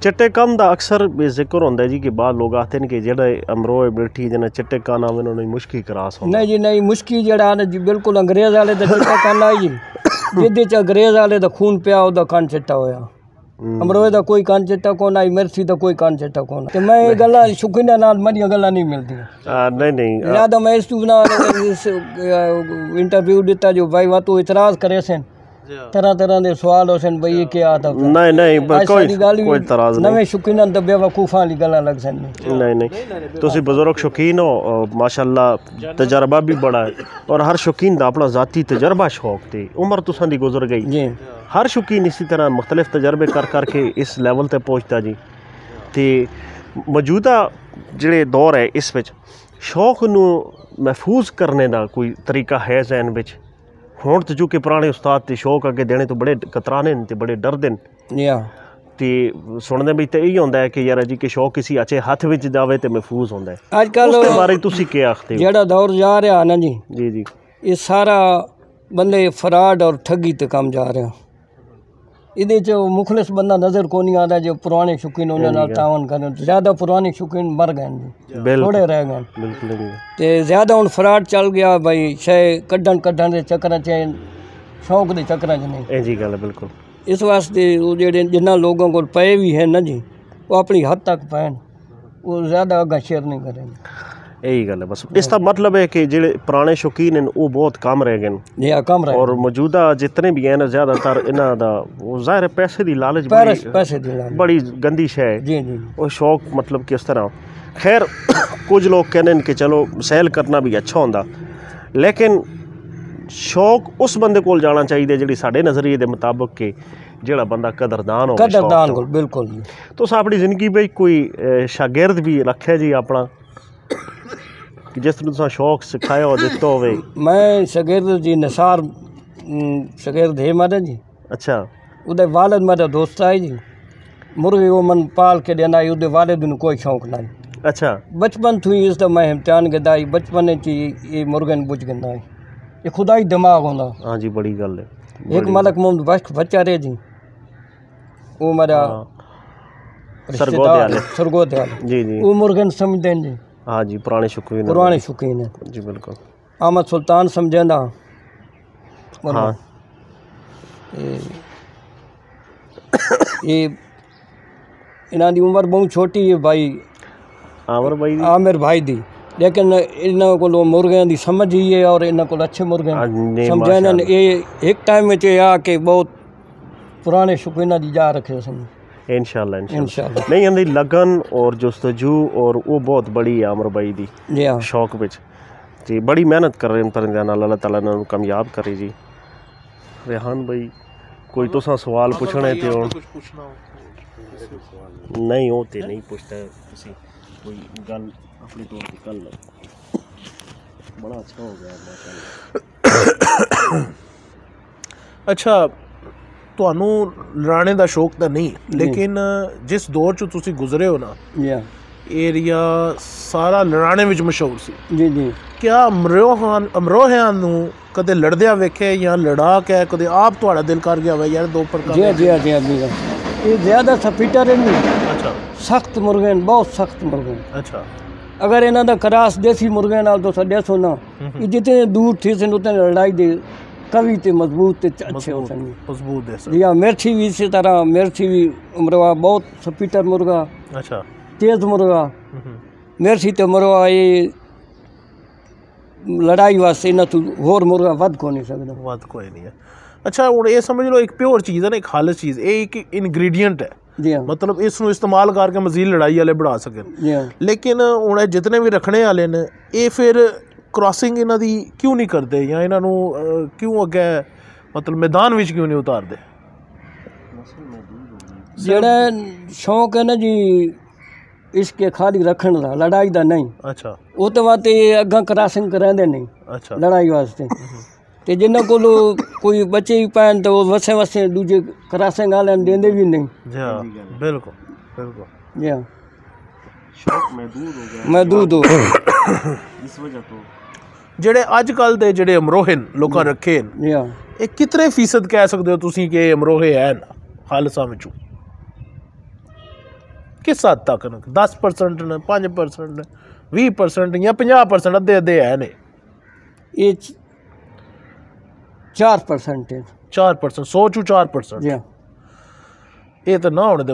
ਚਿੱਟੇ ਕੰਮ ਦਾ ਅਕਸਰ ਵੀ ਜ਼ਿਕਰ ਹੁੰਦਾ ਜੀ ਕਿ ਬਾਅਦ ਲੋਕ ਆਖਦੇ ਨੇ ਕਿ ਜਿਹੜੇ ਅਮਰੋਏ ਬੈਠੀ ਜਿਹਨੇ ਚਿੱਟੇ ਕਾਨਾ ਉਹਨਾਂ ਨੂੰ ਮੁਸ਼ਕੀ ਕਰਾਸ ਹੁੰਦਾ ਨਹੀਂ ਜੀ ਨਹੀਂ ਮੁਸ਼ਕੀ ਜਿਹੜਾ ਨਾ ਜੀ ਬਿਲਕੁਲ ਅੰਗਰੇਜ਼ ਵਾਲੇ ਦਾ ਚਿੱਟਾ ਕੰਨ ਆਈ ਜੀ ਜਿਹਦੇ ਚ ਅੰਗਰੇਜ਼ ਵਾਲੇ ਦਾ ਖੂਨ ਪਿਆ ਉਹਦਾ ਕੰਨ ਚਿੱਟਾ ਹੋਇਆ ਅਮਰੋਏ ਦਾ ਕੋਈ ਕੰਨ ਚਿੱਟਾ ਕੋਣ ਆਈ ਮਿਰਸੀ ਦਾ ਕੋਈ ਕੰਨ ਚਿੱਟਾ ਕੋਣ ਤੇ ਮੈਂ ਇਹ ਗੱਲਾਂ ਸ਼ੁਕਰੀਆ ਨਾਲ ਮਰੀਆਂ ਗੱਲਾਂ ਨਹੀਂ ਮਿਲਦੀਆਂ ਆ, ਨਹੀਂ ਨਹੀਂ ਆ, ਯਾਦ ਮੈਂ ਇਸ ਤੋਂ ਬਿਨਾ ਇਸ ਇੰਟਰਵਿਊ ਦਿੱਤਾ ਜੋ ਭਾਈ ਵਾ ਤੂੰ ਇਤਰਾਜ਼ ਕਰੇ ਸਨ ਤਰ੍ਹਾਂ ਤਰ੍ਹਾਂ ਦੇ ਸਵਾਲ ਹੋ ਸਨ ਬਈ ਇਹ ਕੀ ਆਦਾ ਨਹੀਂ ਨਹੀਂ ਬ- ਕੋਈ ਗੱਲ ਕੋਈ ਤਰਾਜ਼ ਨਹੀਂ ਨਵੇਂ ਸ਼ੁਕਰੀਆ ਨਾਲ ਦੱਬਿਆ ਵਕੂਫਾਂ ਵਾਲੀ ਗੱਲਾਂ ਲੱਗ ਸਨ ਨਹੀਂ ਨਹੀਂ ਤੁਸੀਂ ਬਜ਼ੁਰਗ ਸ਼ੌਕੀਨ ਹੋ ਮਾਸ਼ਾਅੱਲਾ ਤਜਰਬਾ ਵੀ ਬੜਾ ਹੈ ਔਰ ਹਰ ਸ਼ੌਕੀਨ ਦਾ ਆਪਣਾ ਜ਼ਾਤੀ ਤਜਰਬਾ ਸ਼ੌਕ ਤੇ ਉਮਰ ਤੁਸਾਂ ਦੀ ਗੁਜ਼ਰ ਗਈ ਜੀ ਹਰ ਸ਼ੌਕੀਨ ਇਸੇ ਤਰ੍ਹਾਂ ਮੁxtਲਫ ਤਜਰਬੇ ਕਰ ਕਰਕੇ ਇਸ ਲੈਵਲ ਤੇ ਪਹੁੰਚਦਾ ਜੀ ਤੇ ਮੌਜੂਦਾ ਜਿਹੜੇ ਦੌਰ ਹੈ ਇਸ ਵਿੱਚ ਸ਼ੌਕ ਨੂੰ ਮਹਿਫੂਜ਼ ਕਰਨੇ ਦਾ ਕੋਈ ਤਰੀਕਾ ਹੈ ਜ਼ਹਿਨ ਵਿੱਚ ਹੁਣ ਤੇ ਜੋ ਕਿ ਪੁਰਾਣੇ ਉਸਤਾਦ ਤੇ ਸ਼ੌਕ ਅੱਗੇ ਦੇਣੇ ਤੋਂ ਬੜੇ ਕਤਰਾਨੇ ਨੇ ਤੇ ਬੜੇ ਡਰਦੇ ਨੇ। ਯਾ। ਤੇ ਸੁਣਨੇ ਵਿੱਚ ਤੇ ਇਹੀ ਹੁੰਦਾ ਹੈ ਕਿ ਯਾਰ ਜੀ ਕਿ ਸ਼ੌਕ ਕਿਸੇ ਅੱਛੇ ਹੱਥ ਵਿੱਚ ਜਾਵੇ ਤੇ ਮਹਿਫੂਜ਼ ਹੁੰਦਾ ਹੈ। ਅੱਜ ਕੱਲ ਉਸ ਦੇ ਬਾਰੇ ਤੁਸੀਂ ਕੀ ਆਖਦੇ ਹੋ? ਜਿਹੜਾ ਦੌਰ ਜਾ ਰਿਹਾ ਨਾ ਜੀ ਜੀ ਜੀ। ਇਹ ਸਾਰਾ ਬੰਦੇ ਫਰਾਡ ਔਰ ਠੱਗੀ ਤੇ ਕੰਮ ਜਾ ਰਿਹਾ। ਇਹਦੇ ਚ ਮੁਖਲਿਸ ਬੰਦਾ ਨਜ਼ਰ ਕੋ ਨਹੀਂ ਆਦਾ ਜੋ ਪੁਰਾਣੇ ਸ਼ੌਕੀਨ ਉਹਨਾਂ ਨਾਲ ਤਾਵਨ ਕਰਨ ਜ਼ਿਆਦਾ ਪੁਰਾਣੇ ਸ਼ੌਕੀਨ ਮਰ ਗਏ ਨੇ। ਥੋੜੇ ਰਹਿ ਗਏ ਬਿਲਕੁਲ। ਤੇ ਜ਼ਿਆਦਾ ਹੁਣ ਫਰਾਡ ਚੱਲ ਗਿਆ ਭਾਈ ਸ਼ੈ ਕੱਢਣ ਕੱਢਣ ਦੇ ਚੱਕਰਾਂ 'ਚ ਸ਼ੌਕ ਦੇ ਚੱਕਰਾਂ 'ਚ ਨਹੀਂ ਇਹ ਜੀ ਗੱਲ ਬਿਲਕੁਲ। ਇਸ ਵਾਸਤੇ ਉਹ ਜਿਹੜੇ ਜਿਨ੍ਹਾਂ ਲੋਕਾਂ ਕੋਲ ਪਏ ਵੀ ਹੈ ਨਾ ਜੀ ਉਹ ਆਪਣੀ ਹੱਦ ਤੱਕ ਪੈਣ। ਉਹ ਜ਼ਿਆਦਾ ਅੱਗਾ ਸ਼ੇਅਰ ਨਹੀਂ ਕਰਨਗੇ। ਇਹੀ ਗੱਲ ਹੈ ਬਸ। ਇਸ ਦਾ ਮਤਲਬ ਹੈ ਕਿ ਜਿਹੜੇ ਪੁਰਾਣੇ ਸ਼ੌਕੀਨ ਹਨ ਉਹ ਬਹੁਤ ਕਮ ਰਹਿ ਗਏ ਨੇ। ਇਹ ਕਮ ਰਹੇ ਔਰ ਮੌਜੂਦਾ ਜਿਤਨੇ ਵੀ ਹਨ ਜ਼ਿਆਦਾਤਰ ਇਹਨਾਂ ਦਾ ਉਹ ਜ਼ਾਹਿਰ ਹੈ ਪੈਸੇ ਦੀ ਲਾਲਚ ਬੜੀ ਪੈਸੇ ਦੇਣਾ ਬੜੀ ਗੰਦੀ ਸ਼ੈ ਹੈ। ਜੀ ਜੀ ਉਹ ਸ਼ੌਕ ਮਤਲਬ ਕਿਸ ਤਰ੍ਹਾਂ। ਖੈਰ ਕੁਝ ਲੋਕ ਕਹਿੰਦੇ ਨੇ ਕਿ ਚਲੋ ਸੈਲ ਕਰਨਾ ਵੀ ਅੱਛਾ ਹੁੰਦਾ। ਲੇਕਿਨ ਸ਼ੌਕ ਉਸ ਬੰਦੇ ਕੋਲ ਜਾਣਾ ਚਾਹੀਦਾ ਜਿਹੜੀ ਸਾਡੇ ਨਜ਼ਰੀਏ ਦੇ ਮੁਤਾਬਕ ਕਿ ਜਿਹੜਾ ਬੰਦਾ ਕਦਰਦਾਨ ਹੋਵੇ ਕਦਰਦਾਨ। ਕੋਲ ਬਿਲਕੁਲ ਤੁਸੀਂ ਆਪਣੀ ਜ਼ਿੰਦਗੀ ਵਿੱਚ ਕੋਈ ਸ਼ਾਗਿਰਦ ਵੀ ਰੱਖਿਆ ਜੀ ਆਪਣਾ? ਕਿ ਜਿਸ ਨੂੰ ਤੁਸੀਂ ਸ਼ੌਕ ਸਿਖਾਇਆ ਹੋ ਦਿੱਤਾ ਹੋਵੇ ਮੈਂ ਸ਼ਗਿਰਦ ਜੀ ਨਿਸਾਰ ਅਮ, ਸ਼ਗਿਰਦ ਹੈ ਮਾਰਾ ਜੀ ਅੱਛਾ ਉਹਦੇ ਵਾਲਦ ਮੇਰਾ ਦੋਸਤ ਹੈ ਜੀ ਮੁਰਗੇ ਉਹ ਮਨ ਪਾਲ ਕੇ ਦੇਣਾ ਉਹਦੇ ਵਾਲਦ ਨੂੰ ਕੋਈ ਸ਼ੌਕ ਨਹੀਂ ਅੱਛਾ ਬਚਪਨ ਤੋਂ ਹੀ ਇਸ ਦਾ ਮੈਂ ਇਮਤਿਹਾਨ ਗਦਾਈ ਬਚਪਨ ਚ ਹੀ ਇਹ ਮੁਰਗਨ ਬੁੱਝ ਗੰਦਾ ਹੈ ਇਹ ਖੁਦਾ ਹੀ ਦਿਮਾਗ ਹੁੰਦਾ ਹਾਂ ਜੀ ਬੜੀ ਗੱਲ ਹੈ ਇੱਕ ਮਲਕ ਮੁਹੰਮਦ ਬਖਸ਼ ਬੱਚਾ ਰੇ ਜੀ ਉਹ ਮੇਰਾ ਹਾਂ, ਸਰਗੋਧਿਆ ਨੇ। ਸਰਗੋਧਿਆ ਜੀ हाँ जी पुराणे शौकीन पुराणे शौकीन है जी बिल्कुल। अहमद सुल्तान समझंदा हाँ। ये इन्हों की उम्र बहुत छोटी है भाई। आमिर भाई आमिर भाई दी। लेकिन इन्हों को मुर्गियों की समझ ही है और इन्होंने को अच्छे मुर्गे हाँ समझा ये एक टाइम में तो आ कि बहुत पुराने शौकीन की जा रखे समझ। ਟਾਈਮ ਵਿੱਚ ਇਹ ਆ ਕੇ ਬਹੁਤ ਪੁਰਾਣੇ ਸ਼ੌਕੀਨਾਂ ਦੀ ਜਾ ਰੱਖੇ ਸਨ ਇਨਸ਼ਾਅੱਲਾ ਇਨਸ਼ਾਅੱਲਾ ਇਨਸ਼ਾਅੱਲਾ ਨਹੀਂ ਇਹਦੀ ਲਗਨ ਔਰ ਜਸਤਜੂ ਔਰ ਉਹ ਬਹੁਤ ਬੜੀ ਹੈ ਆਮਰ ਬਾਈ ਦੀ ਜੀ ਹਾਂ ਸ਼ੌਕ ਵਿੱਚ ਤੇ ਬੜੀ ਮਿਹਨਤ ਕਰ ਰਹੇ ਨੇ ਪਰਿੰਦਿਆਂ ਨਾਲ ਅੱਲਾਹ ਤਾਲਾ ਇਹਨਾਂ ਨੂੰ ਕਾਮਯਾਬ ਕਰੇ ਜੀ ਰਿਹਾਨ ਭਾਈ ਕੋਈ ਤੁਸਾਂ ਸਵਾਲ ਪੁੱਛਣਾ ਹੈ ਤੇ ਹੁਣ ਨਹੀਂ ਉਹ ਤੇ ਨਹੀਂ ਪੁੱਛਦਾ ਤੁਸੀਂ ਕੋਈ ਗੱਲ ਆਪਣੀ ਤੌਰ ਤੇ ਕਰ ਲਓ ਬੜਾ ਅੱਛਾ ਹੋ ਗਿਆ ਮਾਸ਼ਾਅੱਲਾ ਅੱਛਾ ਤੁਹਾਨੂੰ ਲੜਾਣੇ ਦਾ ਸ਼ੌਕ ਤਾਂ ਨਹੀਂ ਲੇਕਿਨ ਜਿਸ ਦੌਰ 'ਚ ਤੁਸੀਂ ਗੁਜ਼ਰੇ ਹੋ ਨਾ ਜੀ ਏਰੀਆ ਸਾਰਾ ਲੜਾਣੇ ਵਿੱਚ ਮਸ਼ਹੂਰ ਸੀ। ਜੀ ਜੀ। ਕਿਆ ਅਮਰੋਹਾਨ ਅਮਰੋਹਾਨ ਨੂੰ ਕਦੇ ਲੜਦਿਆਂ ਵੇਖੇ ਜਾਂ ਲੜਾ ਕੇ ਕਦੇ ਆਪ ਤੁਹਾਡਾ ਦਿਲ ਕਰ ਗਿਆ ਵਾ ਯਾਰ ਦੋ ਪ੍ਰਕਾਰ ਜੀ ਜੀ ਜੀ ਜੀ ਇਹ ਜ਼ਿਆਦਾ ਸਫੀਟਰ ਨਹੀਂ। ਅੱਛਾ। ਸਖਤ ਮੁਰਗੇ ਨੇ ਬਹੁਤ ਸਖਤ ਮੁਰਗੇ ਅੱਛਾ। ਅਗਰ ਇਹਨਾਂ ਦਾ ਕਰਾਸ ਦੇਸੀ ਮੁਰਗੇ ਨਾਲ ਤੋਂ 150 ਨਾ ਇਹ ਦੂਰ ਥੇ ਸਨ ਉਤਨੇ ਲੜਾਈ ਦੇ कवि तो मज़बूत हो अच्छे मज़बूत या मेथी भी इसी तरह मेथी भी मुर्गा बहुत स्पीटर मुर्गा अच्छा। तेज मुर्गा हम्म, हम्म। मेथी तो मुर्गा ये लड़ाई वास्ते इन तू होर मुर्गा वध को नहीं सकता वध को नहीं है। अच्छा हूँ ये समझ लो एक प्योर चीज़ है ना एक खालस चीज़। ये एक इनग्रीडियंट है। हाँ। मतलब इस इस्तेमाल करके मजीद लड़ाई वाले बढ़ा सकें। हाँ। लेकिन हूँ जितने भी रखने वाले ने ये फिर ਕ੍ਰਾਸਿੰਗ ਇਹਨਾਂ ਦੀ ਕਿਉਂ ਨਹੀਂ ਕਰਦੇ? ਜਾਂ ਇਹਨਾਂ ਨੂੰ ਕਿਉਂ ਅੱਗੇ ਮਤਲਬ ਮੈਦਾਨ ਵਿੱਚ ਕਿਉਂ ਨਹੀਂ ਉਤਾਰਦੇ? ਜਿਹੜਾ ਸ਼ੌਂਕ ਹੈ ਨਾ ਜੀ ਇਸਕੇ ਖਾਲੀ ਰੱਖਣ ਦਾ ਲੜਾਈ ਦਾ ਨਹੀਂ। ਅੱਛਾ। ਉਹ ਤੋਂ ਬਾਅਦ ਇਹ ਅੱਗਾ ਕਰਾਸਿੰਗ ਕਰਾਉਂਦੇ ਨਹੀਂ ਅੱਛਾ। ਲੜਾਈ ਵਾਸਤੇ। ਤੇ ਜਿਨ੍ਹਾਂ ਕੋਲ ਕੋਈ ਬੱਚੇ ਹੀ ਪੈਣ ਤਾਂ ਉਹ ਵਸੇ ਵਸੇ ਦੂਜੇ ਕਰਾਸਿੰਗ ਵਾਲਿਆਂ ਨੂੰ ਦਿੰਦੇ ਵੀ ਨਹੀਂ। ਜੀ ਹਾਂ ਬਿਲਕੁਲ ਬਿਲਕੁਲ। ਜੀ ਹਾਂ। ਸ਼ੌਕ ਮਹਿਦੂਦ ਹੋ ਗਿਆ। ਮੈਂ ਦੂਧ ਦੋ ਇਸ ਵਜ੍ਹਾ ਤੋਂ जेडे अजकल जो अमरोहे लोग रखे कितने फ़ीसद कह सकते हो तुम कि अमरोहे हैं खालसा में चू किस हद तक न? दस परसेंट न पाँच परसेंट भी परसेंट या पाँह परसेंट अद्धे अद्धे है ने। चार परसेंट चार परसेंट सौ चू चार परसेंट। ये तो ना होने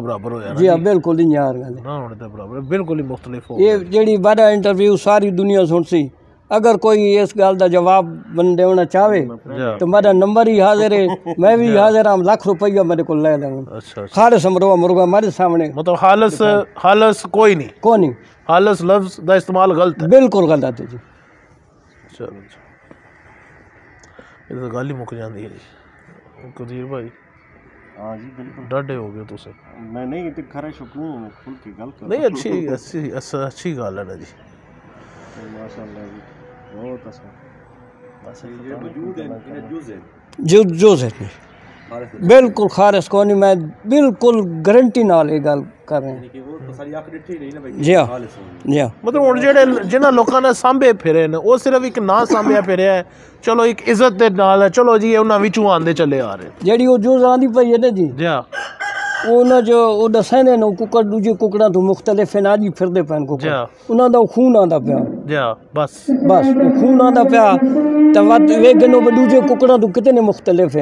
मुख्तलिफ़ जी बारह इंटरव्यू सारी दुनिया सुन सी अगर कोई इस गाल का जवाब मन देना चाहे तो मेरा नंबर ही हाजिर है मैं भी हाजिर हाँ, हम लाख रुपया मेरे को ले लेंगे। अच्छा, अच्छा। खालस मरुआ मुर्गा मेरे सामने। मतलब खालस खालस कोई नहीं। कोई नहीं। खालस लफ्ज का इस्तेमाल गलत है। बिल्कुल गलत है जी। चलो ये तो गल ही मुक जाती है कदीर भाई हाँ जी हो मैं नहीं खरा नहीं अच्छी अच्छी अच्छी गल है ना जी। ਗੱਲ ਹੈ ਨਾ ਜੀ ਮਾਸ਼ਾਅੱਲਾ ਜੀ ਬਹੁਤ ਅਸਾਂ ਬਸ ਇਹ ਵਜੂਦ ਹੈ ਇਹ ਜੁਜ਼ ਹੈ जो जो से नहीं बिल्कुल खारिस को नहीं मैं बिल्कुल गारंटी नाल ये गल कर रहे हैं जी हाँ जी हाँ ਮਤਲਬ ਹੁਣ ਜਿਹੜੇ ਜਿਨ੍ਹਾਂ ਲੋਕਾਂ ਨੇ ਸਾਂਭੇ ਫਿਰੇ ਨੇ ਉਹ ਸਿਰਫ ਇੱਕ ਨਾਂ ਸਾਂਭਿਆ ਫਿਰਿਆ ਹੈ ਚਲੋ ਇੱਕ ਇੱਜ਼ਤ ਦੇ ਨਾਲ ਹੈ ਚਲੋ ਜੀ ਇਹ ਉਹਨਾਂ ਵਿੱਚੋਂ ਆਂਦੇ ਚੱਲੇ ਆ ਰਹੇ ਜਿਹੜੀ ਉਹ ਜੂਜ਼ ਆਂਦੀ ਪਈ ਹੈ ਨਾ ਜੀ ਜਾ ਉਹਨਾਂ उनजो दसाइंदे न दूजे कुकड़ा तो मुख्तलिफ़ हैं अॼु फिरदे पिया खून आंदा पिया बस बस खून आंदा पिया त वत वेगनो दूजे कुकड़ा तो कितने मुख़्तलिफ़